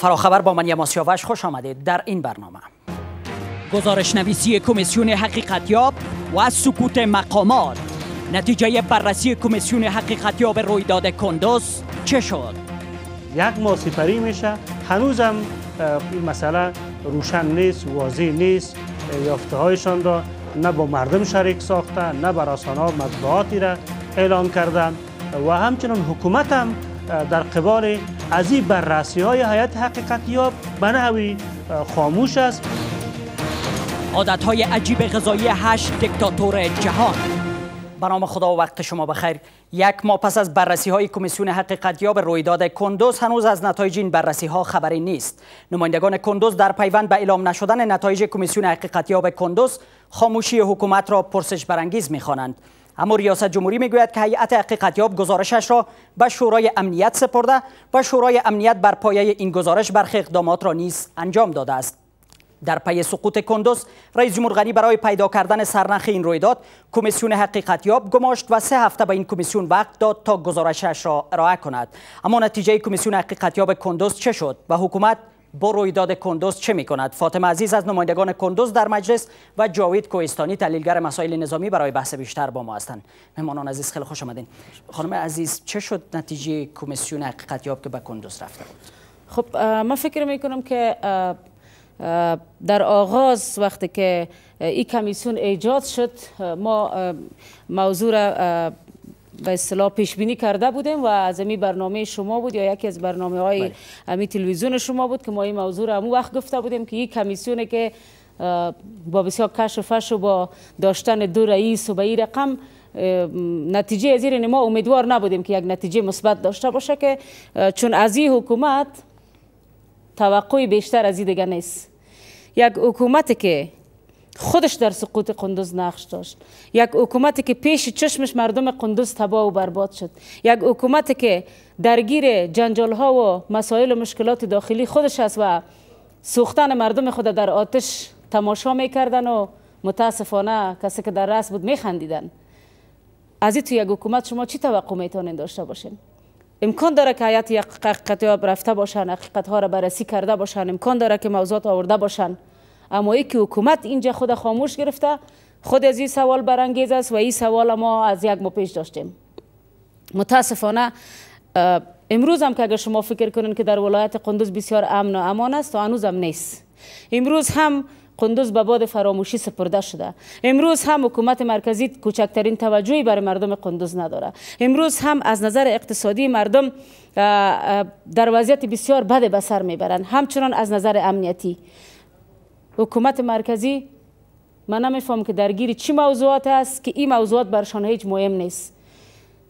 فراخبر با من یماس یاوش خوش آمدید در این برنامه. گزارش نویسی کمیسیون حقیقتیاب و سکوت مقامات. نتیجه بررسی کمیسیون حقیقتیاب رویداد کندوز چه شد؟ یک ماه سپری میشه. هنوزم این مسئله روشن نیست واضح نیست. یافته هایشان را نه با مردم شریک ساخته نه بر آسانه مطبوعاتی را اعلان کردن. و همچنان حکومت هم در قبال از این بررسی های حیات حقیقتیاب به خاموش است. عادت های عجیب غذایی هشت دیکتاتور جهان. به نام خدا و وقت شما بخیر. یک ماه پس از بررسی های کمیسیون حقیقتیاب رویداد کندوز هنوز از نتایج این بررسی ها خبری نیست. نمایندگان کندوز در پیوند به اعلام نشدن نتایج کمیسیون حقیقتیاب کندوز خاموشی حکومت را پرسش برانگیز می‌خوانند. اما ریاست جمهوری می‌گوید که هیئت حقیقتیاب گزارشش را به شورای امنیت سپرده و شورای امنیت بر پایه این گزارش برخی اقدامات را نیز انجام داده است. در پی سقوط کندوز رئیس جمهور غنی برای پیدا کردن سرنخ این رویداد کمیسیون حقیقتیاب گماشت و سه هفته به این کمیسیون وقت داد تا گزارشش را ارائه کند. اما نتیجه کمیسیون حقیقتیاب کندوز چه شد؟ و حکومت با رویداد کندوز چه می کند فاطمه عزیز از نمایندگان کندوز در مجلس و جاوید کوهستانی تحلیلگر مسائل نظامی برای بحث بیشتر با ما هستند. مهمانان عزیز خیلی خوش آمدین. خانم عزیز چه شد نتیجه کمیسیون حقیقتیاب که به کندوز رفته بود خب من فکر می کنم که در آغاز وقتی که این کمیسیون ایجاد شد ما موضوع را به اصطلاح پیش بینی کرده بودیم و از امی برنامه شما بود یا یکی از برنامه های بله. امی تلویزیون شما بود که ما این موضوع را همون وقت گفته بودیم که این کمیسیونه که با بسیار کش و فش و با داشتن دو رئیس و به این رقم نتیجه از این ما امیدوار نبودیم که یک نتیجه مثبت داشته باشه که چون از این حکومت توقع بیشتر از این دیگه نیست یک حکومت که خودش در سقوط قندوز نقش داشت. یک حکومتی که پیش چشمش مردم قندوز تباه و برباد شد. یک حکومتی که درگیر جنجال ها و مسائل و مشکلات داخلی خودش است و سوختن مردم خود در آتش تماشا می‌کردن و متاسفانه کسی که در رأس بود میخندیدن. از این تو یک حکومت شما چی توقع می‌تونین داشته باشین؟ امکان داره که حیات حقیقت رفته باشن حقیقت ها را بررسی کرده باشن امکان داره که موضوعات آورده باشن. اما ای که حکومت اینجا خود خاموش گرفته. خود از این سوال برانگیز است و این سوال ما از یک ماه پیش داشتیم. متاسفانه امروز هم که اگر شما فکر کنین که در ولایت قندوز بسیار امن و امان است و هنوز هم نیست. امروز هم قندوز به باد فراموشی سپرده شده. امروز هم حکومت مرکزی کوچکترین توجهی برای مردم قندوز نداره. امروز هم از نظر اقتصادی مردم در وضعیت بسیار بد به سر می‌برند همچنان از نظر امنیتی. حکومت مرکزی من نمیفهم که درگیر چی موضوعات است که این موضوعات برشان هیچ مهم نیست.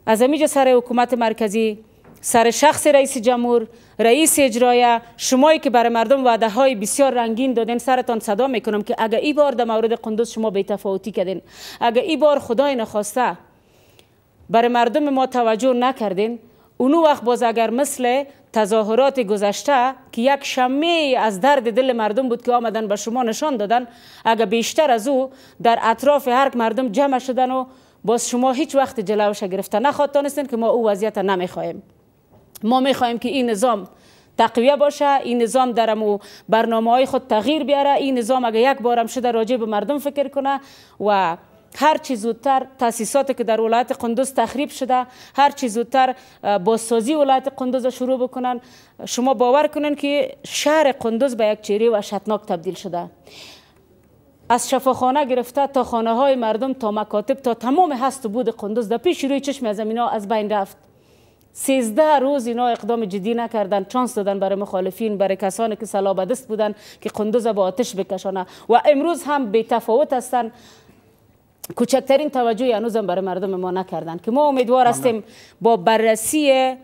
از امیجا سر حکومت مرکزی سر شخص رئیس جمهور رئیس اجرایه شمایی که برای مردم وعده های بسیار رنگین دادین سرتان صدا می‌کنم که اگر ای بار در مورد قندوز شما به تفاوتی کردین اگر ای بار خدای نخواسته برای مردم ما توجه نکردین اونو وقت باز اگر مثل تظاهرات گذشته که یک شمه از درد دل مردم بود که آمدن به شما نشان دادن اگر بیشتر از او در اطراف هر مردم جمع شدن و باز شما هیچ وقت جلوش گرفته نخواد تانستین که ما او وضعیت نمی‌خواهیم. ما می‌خواهیم که این نظام تقویه باشه این نظام در امو برنامه های خود تغییر بیاره این نظام اگر یک بارم شده راجع به مردم فکر کنه و هر چی زودتر تاسیساتی که در ولایت قندوز تخریب شده هر چی زودتر بازسازی ولایت قندوز شروع بکنن. شما باور کنن که شهر قندوز به یک چهره وحشتناک تبدیل شده. از شفاخانه گرفته تا خانه های مردم تا مکاتب تا تمام هست و بود قندوز در پیش روی چشم از اینا از بین رفت. سیزده روز اینا اقدام جدی نکردن چانس دادن برای مخالفین برای کسانی که سلابدست بودن که قندوز با آتش بکشانه. و امروز هم به تفاوت هستن. کوچکترین توجهی هنوزم برای مردم ما نکردن که ما امیدوار هستیم با بررسی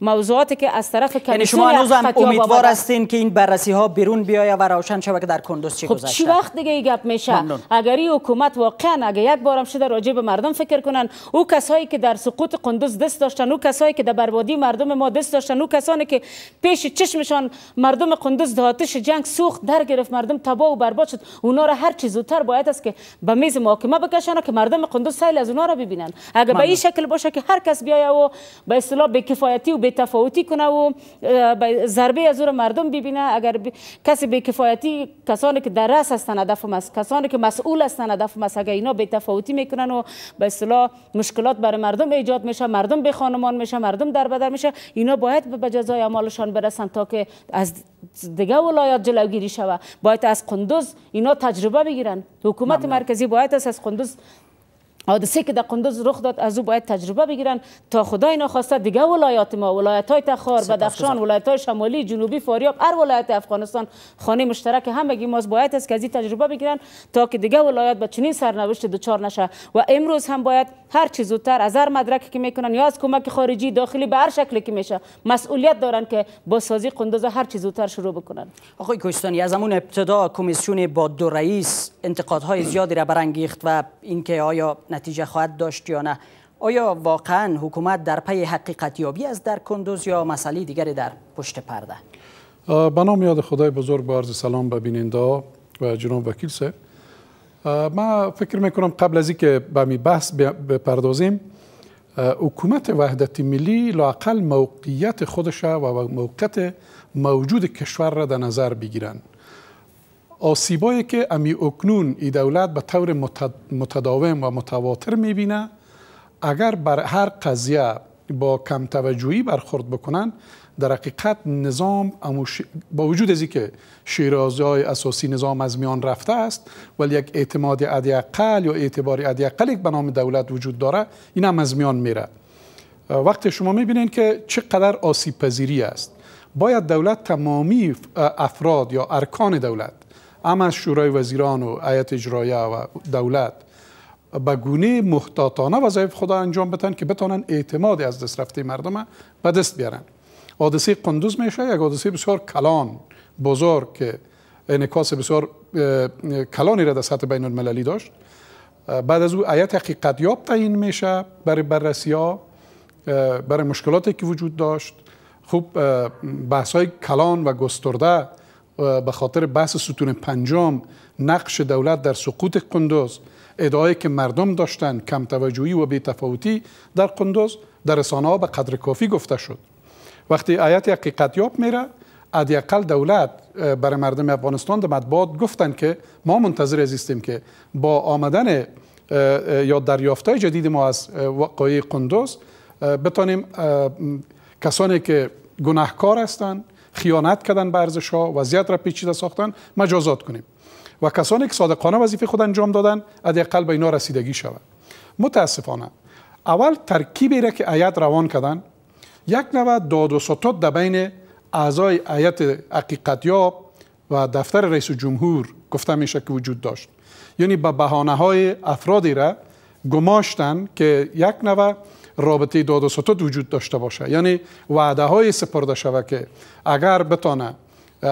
موضوعاتی که از طرف کمیسیون یعنی شما هنوز هم امیدوار هستین که این بررسی ها بیرون بیاید و روشن شود که در کندوز چی خب گذشته؟ چی وقت دیگه ای گپ میشه؟ اگر این حکومت واقعا اگر یک بارم شده راجع به مردم فکر کنن او کسایی که در سقوط قندوز دست داشتن او کسایی که در بربادی مردم ما دست داشتن او کسانی که پیش چشمشان مردم قندوز در آتش جنگ سوخت در گرفت مردم تباه و برباد شد اونا را هر چیز زودتر باید است که به میز محاکمه بکشن که مردم قندوز سیل از اونا را ببینن. اگر به این شکل باشه که هر کس بیاید و به اصطلاح به کفایتی و تفاوتی کنه و ضربه از او مردم ببینه. اگر کسی به کفایتی کسانی که در رأس هستند هدف است کسانی که مسئول هستند هدف است اگر اینا به تفاوتی می‌کنن و به اصطلاح مشکلات برای مردم ایجاد میشه. مردم به خانمان میشه مردم در بدر میشه. اینا باید به جزای اعمالشان برسن تا که از دیگه ولایات جلوگیری شوه. باید از قندوز اینا تجربه بگیرن. حکومت مرکزی باید از قندوز حادثه که در قندوز رخ داد از او باید تجربه بگیرن تا خدای نخواسته دیگه ولایات ما ولایت های تخار بدخشان ولایت های شمالی جنوبی فاریاب هر ولایت افغانستان خانه مشترک همگی ماست باید از کزی تجربه بگیرن تا که دیگه ولایات به چنین سرنوشت دچار نشه. و امروز هم باید هر چیز زودتر از هر مدرکی که می‌کنن یا از کمک خارجی داخلی به هر شکلی که میشه مسئولیت دارن که با سازی قندوز هر چیز زودتر شروع بکنن. آقای کوهستانی از همون ابتدا کمیسیون با دو رئیس انتقادهای زیادی را برانگیخت و اینکه آیا نتیجه خواهد داشت یا نه. آیا واقعا حکومت در پی حقیقت یابی از در کندوز یا مسئله دیگری در پشت پرده؟ به نام یاد خدای بزرگ با عرض سلام به بیننده و جناب وکیل سه ما فکر می‌کنم قبل از اینکه به می بحث بپردازیم حکومت وحدت ملی لاقل موقعیت خودش و موقعیت موجود کشور را در نظر بگیرند آسیبایی که امی اکنون ای دولت به طور متداوم و متواتر می‌بینه اگر بر هر قضیه با کم توجهی برخورد بکنن در حقیقت نظام با وجود از که شیرازی های اساسی نظام از میان رفته است ولی یک اعتماد ادیقل یا اعتبار ادیقل یک به نام دولت وجود داره این هم از میان میره. وقتی شما می‌بینید که چقدر آسیب پذیری است. باید دولت تمامی افراد یا ارکان دولت هم از شورای وزیران و هیئت اجرایه و دولت به گونه محتاطانه وظایف خدا انجام بدن که بتانن اعتماد از دست رفته مردم به دست بیارن. حادثه قندوز میشه یک حادثه بسیار کلان بزرگ که انعکاس بسیار کلانی را در سطح بین المللی داشت. بعد از او آیت حقیقت یاب تعیین میشه برای بررسی ها برای مشکلاتی که وجود داشت. خوب بحث های کلان و گسترده به خاطر بحث ستون پنجم نقش دولت در سقوط قندوز. ادعایی که مردم داشتن کم توجهی و بیتفاوتی در قندوز در رسانه ها به قدر کافی گفته شد. وقتی آیت حقیقت یاب میره ادیقل دولت برای مردم افغانستان در مطبوعات گفتن که ما منتظر هستیم که با آمدن یا دریافتای جدید ما از وقایع قندوز بتانیم کسانی که گناهکار هستند خیانت کردن به ارزش ها وضعیت را پیچیده ساختن مجازات کنیم. و کسانی که صادقانه وظیفه خود انجام دادن حداقل به اینا رسیدگی شود. متاسفانه اول ترکیبی را که آیت روان کردن یک نوع داد و ستاد در بین اعضای آیت حقیقتیاب و دفتر رئیس جمهور گفته میشه که وجود داشت. یعنی به بهانه های افرادی را گماشتن که یک نوع رابطه داد و ستود وجود داشته باشه. یعنی وعده های سپرده شوه که اگر بتانه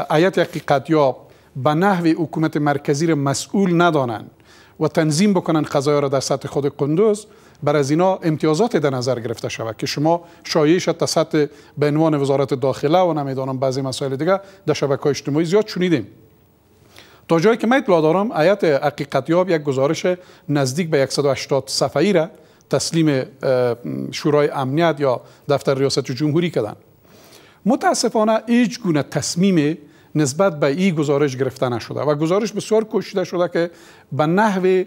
آیت حقیقت یا به نحو حکومت مرکزی را مسئول ندانند و تنظیم بکنن قضایا را در سطح خود قندوز بر از اینا امتیازات در نظر گرفته شود که شما شایعش تا سطح به عنوان وزارت داخله و نمی‌دانم بعضی مسائل دیگه در شبکه اجتماعی زیاد شنیدیم. تا جایی که من اطلاع دارم آیت حقیقتیاب یک گزارش نزدیک به 180 صفحه‌ای را تسلیم شورای امنیت یا دفتر ریاست جمهوری کردن. متاسفانه هیچ گونه تصمیم نسبت به این گزارش گرفته نشده و گزارش بسیار کوشیده شده که به نحو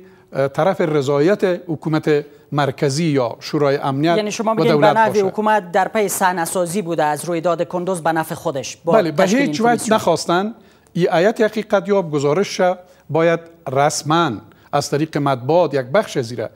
طرف رضایت حکومت مرکزی یا شورای امنیت یعنی شما میگین به نحو حکومت در پی سناسازی بوده از رویداد کندوز به نفع خودش بله به هیچ وجه نخواستن این آیت حقیقت یاب گزارش باید رسما از طریق مطبوعات یک بخش زیره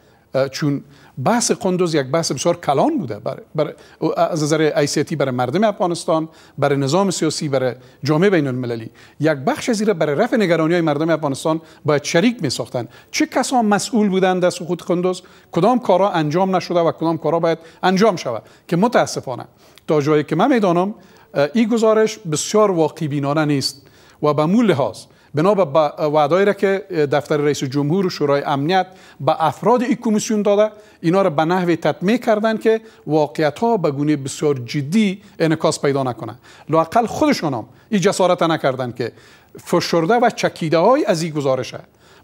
چون بحث قندوز یک بحث بسیار کلان بوده. برای, برای از نظر ایسیتی برای مردم افغانستان برای نظام سیاسی برای جامعه بین المللی یک بخش زیر برای رفع نگرانی های مردم افغانستان باید شریک می ساختن چه کسان مسئول بودند در سقوط قندوز کدام کارا انجام نشده و کدام کارا باید انجام شود؟ که متاسفانه تا جایی که من می‌دانم این گزارش بسیار واقعی بینانه نیست و به مول لحاظ بنا به وعدایی را که دفتر رئیس جمهور و شورای امنیت به افراد این کمیسیون داده اینا را به نحوی تطمیع کردن که واقعیت ها به گونه بسیار جدی انعکاس پیدا نکنه. لاقل خودشون هم این جسارت نکردن که فشرده و چکیده های از این گزارشه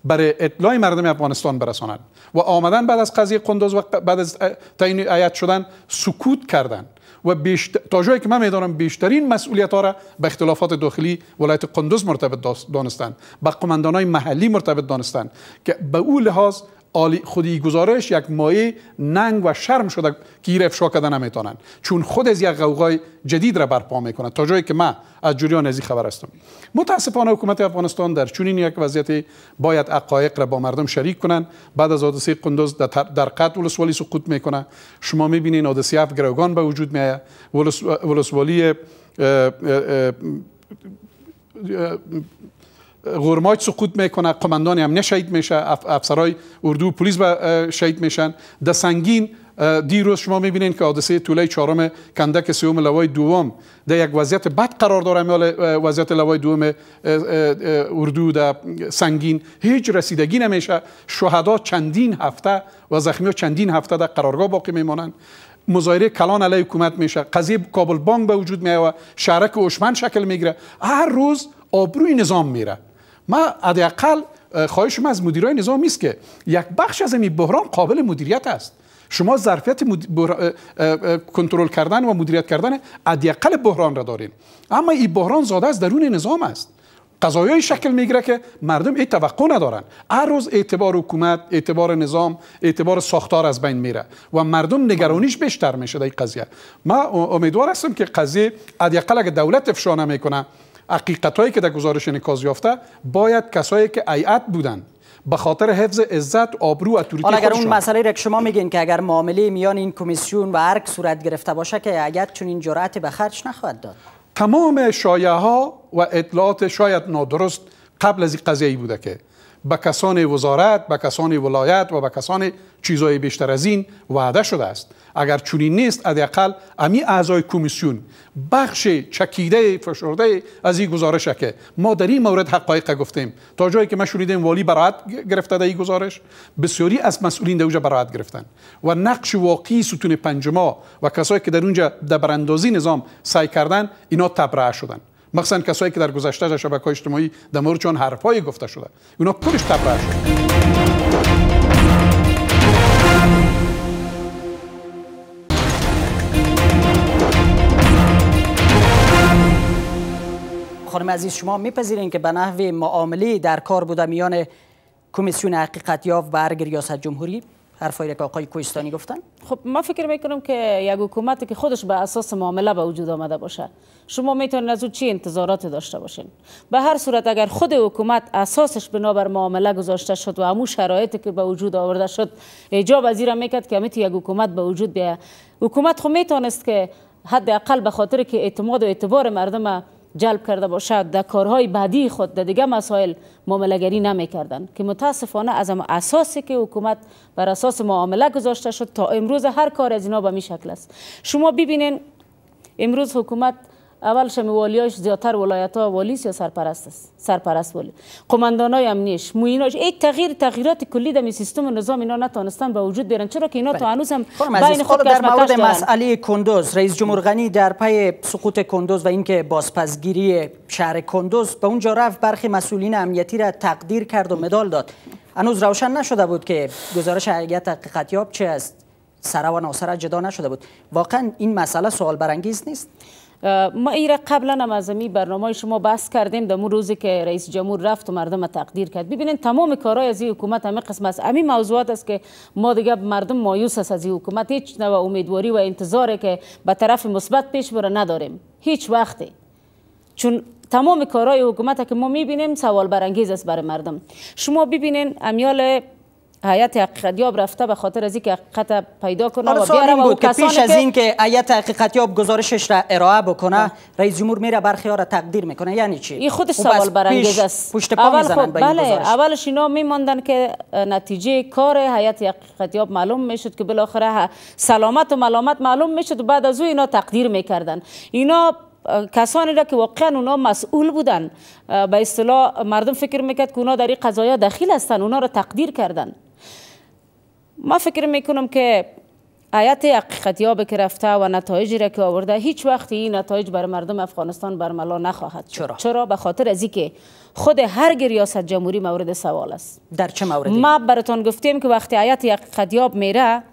برای اطلاع مردم افغانستان برسانند و آمدن بعد از قضیه قندوز و بعد از تعیین آیت شدن سکوت کردن. و بیشتر تا جایی که من می‌دانم بیشترین مسئولیت ها را به اختلافات داخلی ولایت قندوز مرتبط دانستند به قماندان های محلی مرتبط دانستند که به او لحاظ خودی گزارش یک مایه ننگ و شرم شده که ایر افشا کردن نمی‌تونن چون خود از یک غوغای جدید را برپا می‌کنه تا جایی که من از جریان ازی خبر هستم. متاسفانه حکومت افغانستان در چنین یک وضعیت باید حقایق را با مردم شریک کنن بعد از حادثه قندوز در قطع ولسوالی سقوط می‌کنه. شما می‌بینین حادثه اف گروگان به وجود میایه ولسوالی غرماج سقوط می‌کنه قماندان هم شهید میشه افسرای اردو پلیس به شهید میشن. در سنگین دیروز شما می‌بینین که حادثه طوله چهارم کندک سوم لوای دوم در یک وضعیت بد قرار داره میال وضعیت لوای دوم اردو در سنگین. هیچ رسیدگی نمیشه. شهدا چندین هفته و زخمی چندین هفته در قرارگاه باقی میمانند. مظاهره کلان علیه حکومت میشه. قضیه کابل بانک به وجود میاد و شهرک اوشمن شکل می‌گیره. هر روز آبروی نظام میره. ما حداقل خواهش از مدیرای نظام است که یک بخش از این بحران قابل مدیریت است. شما ظرفیت کنترل کردن و مدیریت کردن حداقل بحران را دارین اما این بحران زاده از درون نظام است. قضایای شکل می‌گیره که مردم این توقع ندارن. هر روز اعتبار حکومت اعتبار نظام اعتبار ساختار از بین میره و مردم نگرانیش بیشتر میشه این قضیه. ما امیدوار هستم که قضیه حداقل اگه دولت افشا نمی‌کنه حقیقت هایی که در گزارش نکاز یافته باید کسایی که ایعت بودن به خاطر حفظ عزت آبرو و اتوریتی اگر اون مسئله را که شما میگین که اگر معامله میان این کمیسیون و ارک صورت گرفته باشه که اگر چون این جرأت به خرج نخواهد داد؟ تمام شایعه ها و اطلاعات شاید نادرست قبل از این قضیه بوده که به کسان وزارت به کسان ولایت و به کسان چیزهای بیشتر از این وعده شده است. اگر چنین نیست حداقل امی اعضای کمیسیون بخش چکیده فشرده از این گزارش که ما در این مورد حقایق گفتیم. تا جایی که ما شنیدیم والی برایت گرفته در این گزارش. بسیاری از مسئولین در اونجا برایت گرفتن. و نقش واقعی ستون پنجما و کسایی که در اونجا در براندازی نظام سعی کردن اینا تبرئه شدن. مثلا کسایی که در گذشته در شبکه‌های اجتماعی در مورد چون حرفای گفته شده. اونا کلش تبرئه شد. خانم عزیز شما میپذیرین که به نحو معامله در کار بوده میان کمیسیون حقیقت یافت و ریاست جمهوری حرفایی که آقای کوهستانی گفتن؟ خب ما فکر می‌کنم که یک حکومتی که خودش به اساس معامله به وجود آمده باشه شما می‌تونید از او چی انتظارات داشته باشین؟ به هر صورت اگر خود حکومت اساسش بنابر معامله گذاشته شد و همو شرایطی که به وجود آورده شد ایجاب از می‌کرد که امیت یک حکومت به وجود بیه حکومت خب می‌تونست که حداقل به خاطر که اعتماد و اعتبار مردم جلب کرده باشد در کارهای بعدی خود. در دیگه مسائل معاملهگری نمی‌کردن که متاسفانه از اساسی که حکومت بر اساس معامله گذاشته شد تا امروز هر کار از اینا به می شکل است. شما ببینین امروز حکومت اول شمی والیاش زیادتر ولایت ها والیس یا سرپرست است. سرپرست والی. قماندان های امنیش مویناش. این تغییر تغییرات کلی در سیستم نظام اینا نتونستن به وجود بیارن. چرا که اینا تا هنوز هم بین خود در مورد مسئله کندوز رئیس جمهور غنی در پی سقوط کندوز و اینکه بازپسگیری شهر کندوز به اونجا رفت برخی مسئولین امنیتی را تقدیر کرد و مدال داد. هنوز روشن نشده بود که گزارش حقیقت حقیقتیاب چه است سره و ناسره جدا نشده بود. واقعا این مسئله سوال برانگیز نیست. ما ایره قبلا هم از امی برنامه شما بحث کردیم. در روزی که رئیس جمهور رفت و مردم تقدیر کرد. ببینید تمام کارهای از این حکومت همه قسم است. امی موضوعات است که ما دیگه مردم مایوس است از این حکومت. هیچ نوع امیدواری و انتظاره که به طرف مثبت پیش بره نداریم. هیچ وقتی چون تمام کارهای حکومت که ما می‌بینیم سوال برانگیز است برای مردم. شما ببینین امیال هیئت حقیقتیاب رفته به خاطر از اینکه حقیقت پیدا کنه و بیاره بود که پیش از اینکه هیئت حقیقتیاب گزارشش را ارائه بکنه رئیس جمهور میره برخی را تقدیر می‌کنه. یعنی چی؟ این خود سوال برانگیز است. پشت پا اول خود بله اولش اینا میماندن که نتیجه کار هیئت حقیقتیاب معلوم می‌شد که بالاخره سلامت و ملامت معلوم می‌شد و بعد از او اینا تقدیر می‌کردن. اینا کسانی را که واقعا اونا مسئول بودن به اصطلاح مردم فکر می‌کرد که اونا در این قضایا دخیل هستن اونا را تقدیر کردن. ما فکر می‌کنم که آیت حقیقتیاب که رفته و نتایجی را که آورده هیچ وقتی این نتایج بر مردم افغانستان برملا نخواهد چرا؟ چرا؟ به خاطر از که خود هر ریاست جمهوری مورد سوال است. در چه موردی؟ ما براتون گفتیم که وقتی آیت حقیقتیاب میره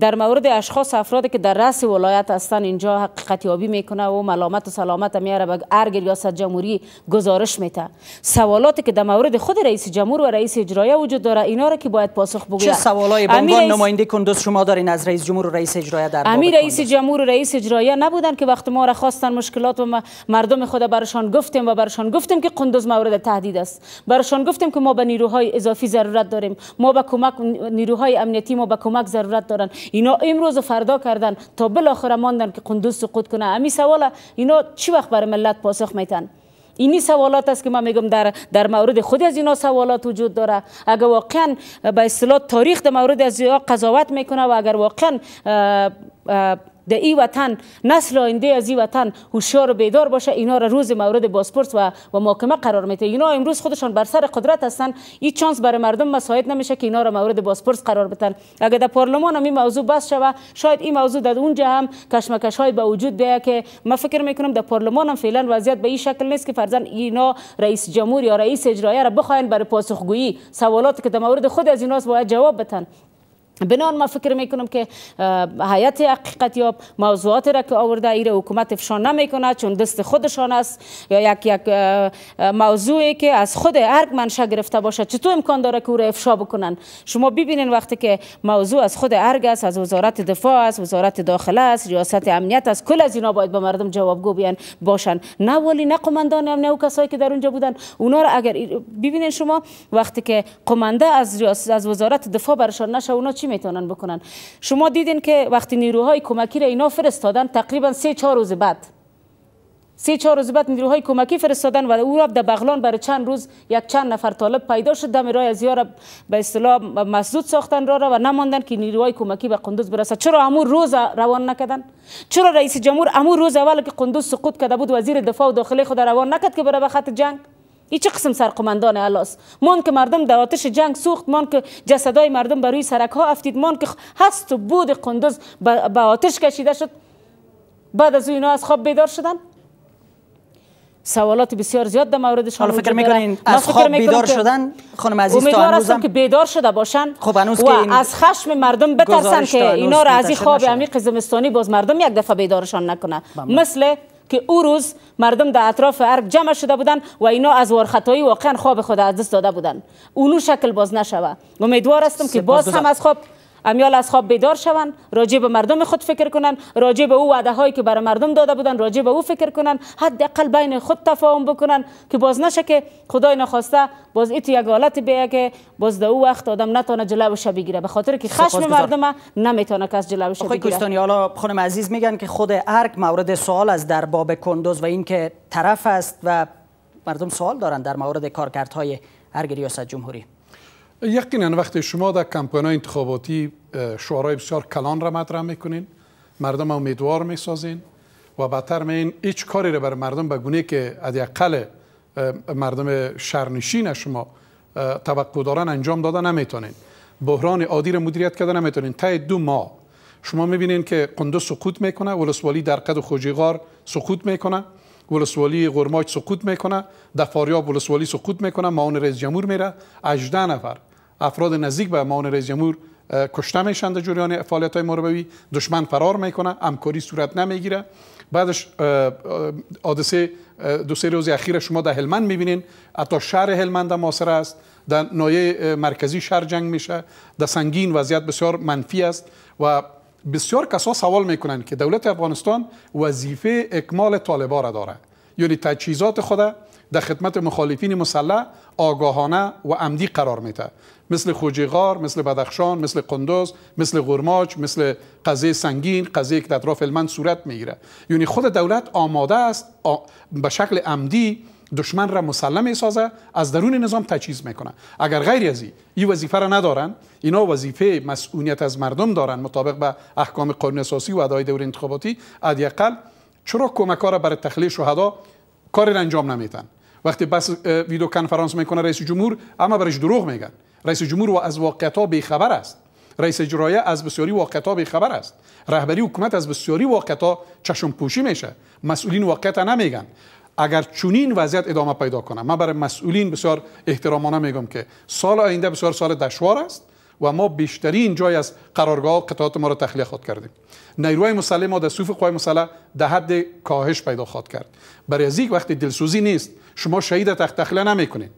در مورد اشخاص افرادی که در رأس ولایت هستن اینجا حقیقت یابی می‌کنه و ملامت و سلامت میاره به ارگ ریاست جمهوری گزارش میته سوالاتی که در مورد خود رئیس جمهور و رئیس اجرایی وجود داره اینا را که باید پاسخ بگوید. چه سوالای به عنوان نماینده کندوز شما دارین از رئیس جمهور و رئیس اجرایی در امیر رئیس جمهور و رئیس اجرایی نبودن که وقت ما را خواستن مشکلات و مردم خود برشان گفتیم و برشان گفتیم که قندوز مورد تهدید است. برشان گفتیم که ما به نیروهای اضافی ضرورت داریم. ما به کمک نیروهای امنیتی ما به کمک ضرورت دارن. اینا امروز فردا کردن. تا بالاخره ماندن که قندوز سقوط کنه. امی سوال اینا چی وقت برای ملت پاسخ میتن اینی سوالات است که من میگم در در مورد خود از اینا سوالات وجود داره. اگر واقعا به اصطلاح تاریخ در مورد از قضاوت می‌کنه و اگر واقعا در این وطن نسل آینده از این وطن هوشیار و بیدار باشه. اینا را روز مورد بازپرس و و محاکمه قرار میده. اینا امروز خودشان بر سر قدرت هستن. این چانس برای مردم مساعد نمیشه که اینا را مورد بازپرس قرار بدن. اگر در پارلمان هم این موضوع بس شوه شاید این موضوع در اونجا هم کشمکش های به وجود بیاید که من فکر می‌کنم در پارلمان هم فعلا وضعیت به این شکل نیست که فرزن اینا رئیس جمهور یا رئیس اجرایی را بخواین برای پاسخگویی. سوالاتی که در مورد خود از ایناست باید جواب بدن. بنان ما فکر می‌کنم که حیات حقیقت یا موضوعات را که آورده ایره حکومت افشان نمی‌کنه چون دست خودشان است یا یک یک موضوعی که از خود ارگ منشا گرفته باشه چطور امکان داره که او را افشا بکنن؟ شما ببینین وقتی که موضوع از خود ارگ است از وزارت دفاع است وزارت داخله است ریاست امنیت است کل از اینا باید به مردم جوابگو بیان باشن. نه ولی نه قماندان نه او کسایی که در اونجا بودن. اونا را اگر ببینین شما وقتی که قمانده از از وزارت دفاع برشان نشه اونا چی می‌تونن بکنن. شما دیدین که وقتی نیروهای کمکی را اینا فرستادن تقریبا سه چهار روز بعد سه چهار روز بعد نیروهای کمکی فرستادن و او را در بغلان برای چند روز یک چند نفر طالب پیدا شد. دم راه از یار به اصطلاح مسدود ساختن را, را و نماندن که نیروهای کمکی به قندوز برسد. چرا امور روز روان نکردن؟ چرا رئیس جمهور امور روز اول که قندوز سقوط کرده بود وزیر دفاع و داخلی خود روان نکرد که بره به خط جنگ؟ ای چه قسم سرقمندان الاس مان که مردم در آتش جنگ سوخت مان که جسدای مردم بر روی سرک ها افتید مان که هست و بود قندوز به آتش کشیده شد بعد از اینا از خواب بیدار شدن سوالات بسیار زیاد در موردشان حالا فکر می‌کنین از خواب بیدار شدن خانم عزیز امیدوار هستم که بیدار شده باشن خب و از خشم مردم بترسن که اینا را از این خواب عمیق زمستانی باز مردم یک دفعه بیدارشان نکنه مثل که او روز مردم در اطراف ارگ جمع شده بودن و اینا از وارخطایی واقعا خواب خود از دست داده بودن. اونو شکل باز نشوه امیدوار هستم که باز هم از خواب امیال از خواب بیدار شوند راجع به مردم خود فکر کنن راجع به او وعده هایی که برای مردم داده بودن راجع به او فکر کنن حداقل بین خود تفاهم بکنن که باز نشه که خدای نخواسته باز ایت یک حالت بیه که باز در او وقت آدم نتونه جلوش بگیره. به خاطر که خشم مردم نمی‌تونه کس جلوش بگیره. کوستانی حالا خانم عزیز میگن که خود ارگ مورد سوال از در باب کندوز و اینکه طرف است و مردم سوال دارن در مورد کارکردهای ارگ ریاست جمهوری. یقینا وقتی شما در کمپاین انتخاباتی شعارهای بسیار کلان را مطرح می‌کنین مردم امیدوار می‌سازین و بدتر این هیچ کاری را بر مردم به گونه که حداقل مردم شهرنشین شما توقع دارن انجام داده نمی‌تونین. بحران عادی را مدیریت کرده نمی‌تونین. تا دو ماه شما می‌بینین که قندوز سقوط می‌کنه ولسوالی در قد خوجیغار سقوط می‌کنه ولسوالی غرماج سقوط می‌کنه در ولسوالی سقوط می‌کنه معاون رئیس جمهور میره 18 نفر. افراد نزدیک به معاون رئیس جمهور کشته میشن در جریان فعالیت های مربوی دشمن فرار می‌کنه همکاری صورت نمی‌گیره. بعدش حادثه دو سه روز اخیر شما در هلمند می‌بینین. حتی شهر هلمند محاصره است. در نایه مرکزی شهر جنگ میشه. در سنگین وضعیت بسیار منفی است و بسیار کسا سوال می‌کنن که دولت افغانستان وظیفه اکمال طالبا را داره. یعنی تجهیزات خود در خدمت مخالفین مسلح آگاهانه و عمدی قرار میده مثل خوجیغار مثل بدخشان مثل قندوز مثل غرماج مثل قضیه سنگین قضیه که در اطراف المند صورت می‌گیره یعنی خود دولت آماده است به شکل عمدی دشمن را مسلم می‌سازه از درون نظام تجهیز می‌کنه اگر غیر از این وظیفه را ندارن اینا وظیفه مسئولیت از مردم دارن مطابق به احکام قانون اساسی و ادای دور انتخاباتی حداقل چرا کمک ها را برای تخلیه شهدا کاری را انجام نمیتن وقتی بس ویدیو کنفرانس می‌کنه رئیس جمهور اما برش دروغ میگن. رئیس جمهور و از واقعیت ها خبر است. رئیس اجرایی از بسیاری واقعیت ها خبر است. رهبری حکومت از بسیاری واقعیت ها چشم پوشی میشه. مسئولین واقعیت نمیگن. اگر چنین وضعیت ادامه پیدا کنه من برای مسئولین بسیار احترامانه میگم که سال آینده بسیار سال دشوار است. و ما بیشترین جای از قرارگاه قطعات ما را تخلیه خود کردیم. نیروهای مسلح ما در صوف قوای مسلح در حد کاهش پیدا خواهد کرد. برای از وقتی دلسوزی نیست. شما شهید تخت تخلیه نمی‌کنید.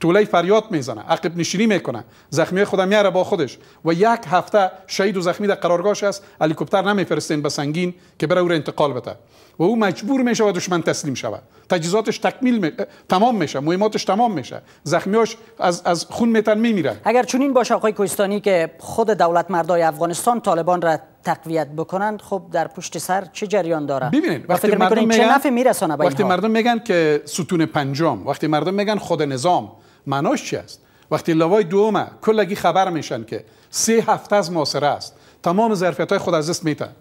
طوله فریاد می‌زنه عقب نشینی می‌کنه. زخمی خودم میاره با خودش. و یک هفته شهید و زخمی در قرارگاهش است. هلیکوپتر نمیفرستین به سنگین که برای او انتقال بده. و او مجبور میشه و دشمن تسلیم شود. تجهیزاتش تکمیل می... تمام میشه. مهماتش تمام میشه. زخمیاش از از خون میتن میمیرن. اگر چنین باشه آقای کوهستانی که خود دولت مردای افغانستان طالبان را تقویت بکنند خب در پشت سر چه جریان داره ببینید وقتی مردم میگن چه نفع میرسانه وقتی مردم میگن که ستون پنجم وقتی مردم میگن خود نظام معناش چی است؟ وقتی لوای دومه کلگی خبر میشن که سه هفته از محاصره است. تمام ظرفیت های خود از دست میتن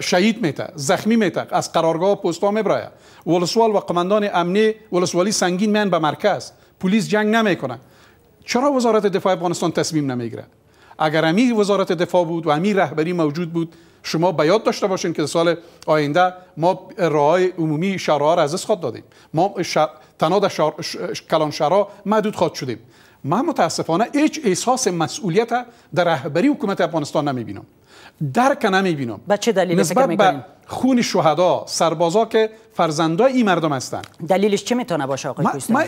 شهید میته زخمی میته از قرارگاه پستا میبرایه ولسوال و قماندان امنی ولسوالی سنگین میان به مرکز. پلیس جنگ نمی‌کنه. چرا وزارت دفاع افغانستان تصمیم نمی‌گیره؟ اگر امی وزارت دفاع بود و امی رهبری موجود بود شما به یاد داشته باشین که سال آینده ما راه عمومی شهرها را از دست خود دادیم. ما تنها در کلان شهرها محدود خود شدیم. من متاسفانه هیچ احساس مسئولیت در رهبری حکومت افغانستان نمی‌بینم. درک نمی‌بینم. به چه دلیل نسبت به خون شهدا سربازا که فرزندای این مردم هستند دلیلش چه می‌تونه باشه آقای ما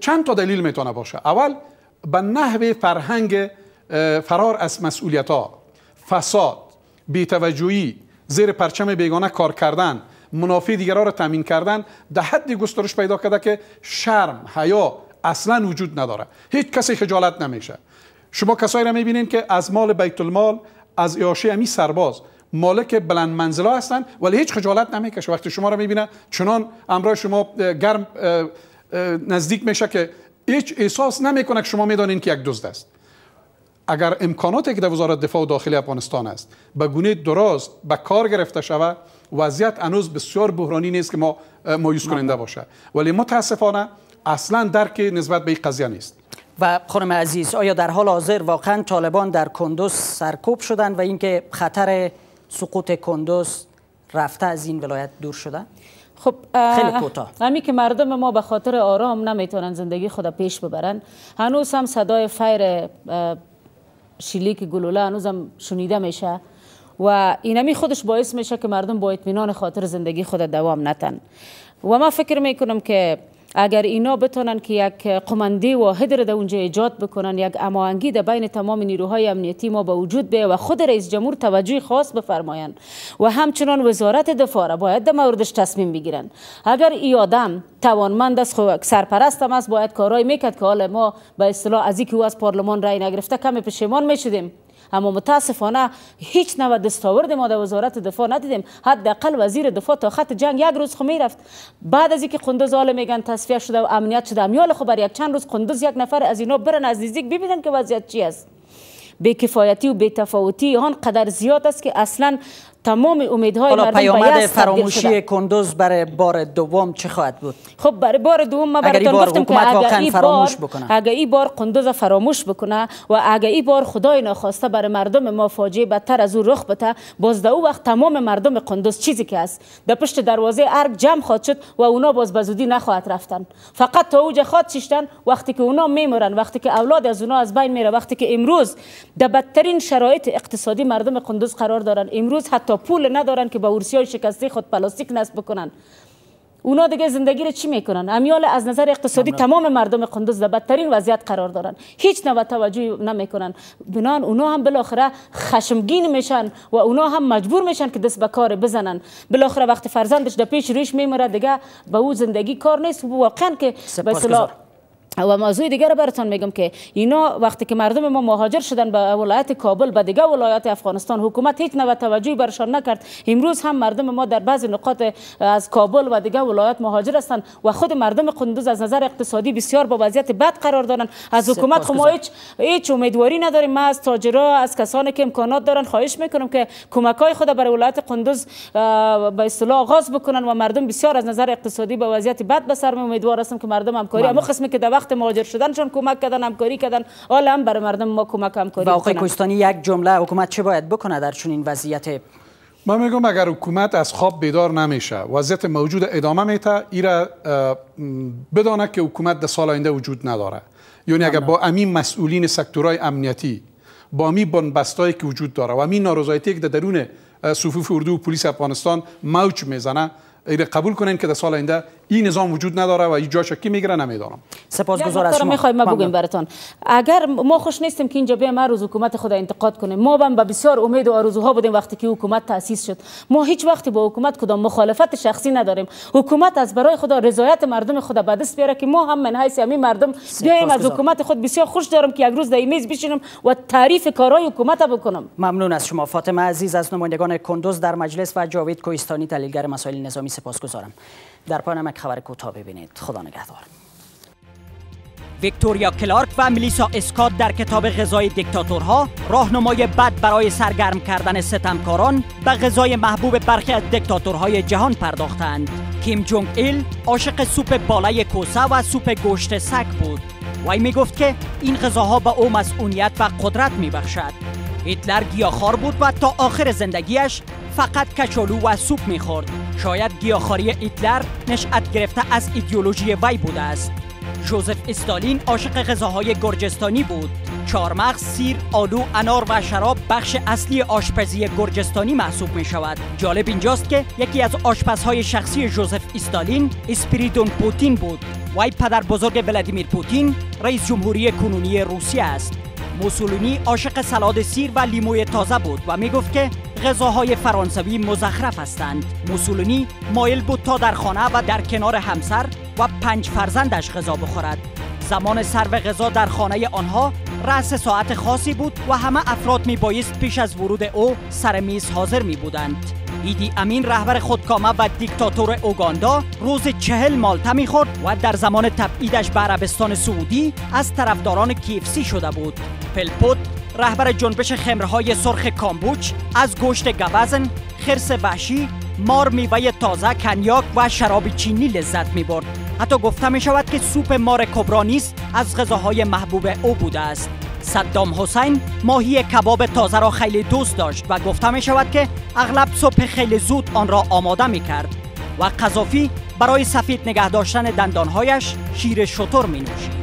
چند تا دلیل می‌تونه باشه. اول به نحو فرهنگ فرار از مسئولیت ها فساد بیتوجهی زیر پرچم بیگانه کار کردن منافع دیگران را تامین کردن در حدی گسترش پیدا کرده که شرم حیا اصلا وجود نداره. هیچ کسی خجالت نمیشه. شما کسایی را می‌بینین که از مال بیت المال از ایاشه امی سرباز. مالک بلند منزلا هستند ولی هیچ خجالت نمی‌کشه. وقتی شما را می‌بینه چنان امرای شما گرم نزدیک میشه که هیچ احساس نمی‌کنه که شما می‌دانین که یک دزد است. اگر امکاناتی که در وزارت دفاع و داخلی افغانستان است به گونه درست به کار گرفته شود وضعیت هنوز بسیار بحرانی نیست که ما مایوس کننده باشه. ولی متاسفانه اصلا درک نسبت به این قضیه نیست. و خانم عزیز آیا در حال حاضر واقعا طالبان در کندوز سرکوب شدن و اینکه خطر سقوط کندوز رفته از این ولایت دور شده؟ خب خیلی کوتاه. همین که مردم ما به خاطر آرام نمی‌تونن زندگی خود پیش ببرن. هنوز هم صدای فیر شلیک گلوله هنوز هم شنیده میشه. و اینمی خودش باعث میشه که مردم با اطمینان خاطر زندگی خود دوام نتن. و ما فکر می‌کنم که اگر اینا بتونن که یک قمندی واحد را در اونجا ایجاد بکنن یک اماهنگی در بین تمام نیروهای امنیتی ما به وجود بیه و خود رئیس جمهور توجه خاص بفرمایند و همچنان وزارت دفاع را باید در موردش تصمیم بگیرن. اگر ای آدم توانمند است خب سرپرست هم است باید کارهای می‌کرد که حالا ما به اصطلاح از اینکه او از پارلمان رای نگرفته کمی پشیمان می‌شدیم. اما متاسفانه هیچ نوع دستاورد ما در وزارت دفاع ندیدیم. حداقل وزیر دفاع تا خط جنگ یک روز خو می‌رفت. بعد از اینکه قندوز میگن تصفیه شده و امنیت شده امیال خو بر یک چند روز قندوز یک نفر از اینا برن از نزدیک ببینن که وضعیت چی است. کفایتی و بی‌تفاوتی آن قدر زیاد است که اصلا تمام امیدهای مردم پیامد فراموشی کندوز برای بار دوم چه خواهد بود؟ خب برای بار دوم ما براتون گفتم که اگر ای فراموش بکنه. اگر ای بار کندوز فراموش بکنه و اگر ای بار خدای ناخواسته برای مردم ما فاجعه بدتر از او رخ بده باز در وقت تمام مردم قندوز چیزی که است در پشت دروازه ارگ جمع خواهد شد و اونا باز بزودی نخواهد رفتن. فقط تا اوج خواهد شیشتن وقتی که اونا میمرن وقتی که اولاد از اونا از بین میره وقتی که امروز در بدترین شرایط اقتصادی مردم قندوز قرار دارن. امروز حتی پول ندارن که با ورسی های شکسته خود پلاستیک نصب بکنن. اونا دیگه زندگی رو چی می‌کنن؟ امیال از نظر اقتصادی تمام مردم قندوز در بدترین وضعیت قرار دارن. هیچ نوع توجه نمی‌کنن. بنان اونا هم بالاخره خشمگین میشن و اونا هم مجبور میشن که دست به کار بزنن. بالاخره وقتی فرزندش در پیش ریش میمره دیگه به او زندگی کار نیست. واقعا که به و موضوع دیگر براتون میگم که اینا وقتی که مردم ما مهاجر شدن به ولایت کابل به دیگه ولایت افغانستان حکومت هیچ نوع توجهی برشان نکرد. امروز هم مردم ما در بعضی نقاط از کابل و دیگه ولایت مهاجر هستند و خود مردم قندوز از نظر اقتصادی بسیار با وضعیت بد قرار دارن از حکومت خو ما هیچ هیچ امیدواری نداریم. ما از تاجرا از کسانی که امکانات دارن خواهش می‌کنم که کمک های خود برای ولایت قندوز به اصطلاح آغاز بکنن و مردم بسیار از نظر اقتصادی به وضعیت بد به سر امیدوار هستم که مردم همکاری اما قسمی که در وقت مهاجر شدنشون کمک کردن همکاری کردن. حالا هم برای مردم ما کمک همکاری و آقای کوستانی یک جمله حکومت چه باید بکنه در چنین وضعیت؟ من میگم اگر حکومت از خواب بیدار نمیشه وضعیت موجود ادامه میته ایرا بدانه که حکومت در سال آینده وجود نداره. یعنی اگر با امین مسئولین سکتورهای امنیتی با می بنبستایی که وجود داره و می نارضایتی که در درون صفوف اردو و پلیس افغانستان موج می‌زنه ایره قبول کنین که در سال آینده این نظام وجود نداره و این جاش کی می‌گیره نمی‌دانم سپاسگزار از شما. می‌خوایم ما بگیم براتون. اگر ما خوش نیستیم که اینجا بیایم هر روز حکومت خود انتقاد کنیم ما هم به بسیار امید و آرزوها بودیم وقتی که حکومت تاسیس شد. ما هیچ وقتی با حکومت کدام مخالفت شخصی نداریم. حکومت از برای خدا رضایت مردم خود به دست بیاره که ما هم من حیث همین مردم بیایم از حکومت خود بسیار خوش دارم که یک روز در میز بشینم و تعریف کارهای حکومت بکنم. ممنون از شما. فاطمه عزیز از نمایندگان کندوز در مجلس و جاوید کوهستانی تحلیلگر مسائل نظامی. سپاسگزارم در پایان خبر کوتاه ببینید. خدا نگهدار. ویکتوریا کلارک و میلیسا اسکات در کتاب غذای دیکتاتورها راهنمای بد برای سرگرم کردن ستمکاران به غذای محبوب برخی از دیکتاتورهای جهان پرداختند. کیم جونگ ایل عاشق سوپ باله کوسه و سوپ گوشت سگ بود. وی می گفت که این غذاها به او مسئولیت و قدرت می بخشد هیتلر گیاه‌خوار بود و تا آخر زندگیش فقط کچالو و سوپ می‌خورد. شاید گیاهخواری هیتلر نشأت گرفته از ایدئولوژی وی بوده است جوزف استالین عاشق غذاهای گرجستانی بود چارمغز، سیر، آلو، انار و شراب بخش اصلی آشپزی گرجستانی محسوب می شود. جالب اینجاست که یکی از آشپزهای شخصی جوزف استالین اسپریدون پوتین بود. وی پدر بزرگ ولادیمیر پوتین رئیس جمهوری کنونی روسیه است. موسولینی عاشق سلاد سیر و لیموی تازه بود و می گفت که غذاهای فرانسوی مزخرف هستند. موسولینی مایل بود تا در خانه و در کنار همسر و پنج فرزندش غذا بخورد. زمان سرو غذا در خانه آنها رأس ساعت خاصی بود و همه افراد می بایست پیش از ورود او سر میز حاضر می بودند ایدی امین رهبر خودکامه و دیکتاتور اوگاندا روز چهل مالته می‌خورد و در زمان تبعیدش به عربستان سعودی از طرفداران کیفسی شده بود. پلپوت رهبر جنبش خمرهای سرخ کامبوچ از گوشت گوزن، خرس وحشی، مار میوه تازه، کنیاک و شراب چینی لذت می برد. حتی گفته می شود که سوپ مار کبرا نیست از غذاهای محبوب او بوده است. صدام حسین ماهی کباب تازه را خیلی دوست داشت و گفته می شود که اغلب صبح خیلی زود آن را آماده می کرد و قذافی برای سفید نگه داشتن دندانهایش شیر شطور می نوشید.